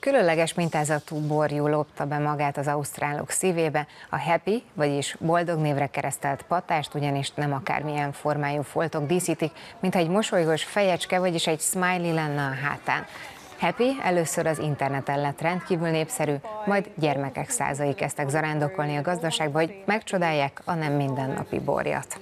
Különleges mintázatú borjú lopta be magát az ausztrálok szívébe, a Happy, vagyis boldog névre keresztelt patást, ugyanis nem akármilyen formájú foltok díszítik, mint egy mosolygós fejecske, vagyis egy smiley lenne a hátán. Happy először az interneten lett rendkívül népszerű, majd gyermekek százai kezdtek zarándokolni a gazdaságba, hogy megcsodálják a nem mindennapi borjat.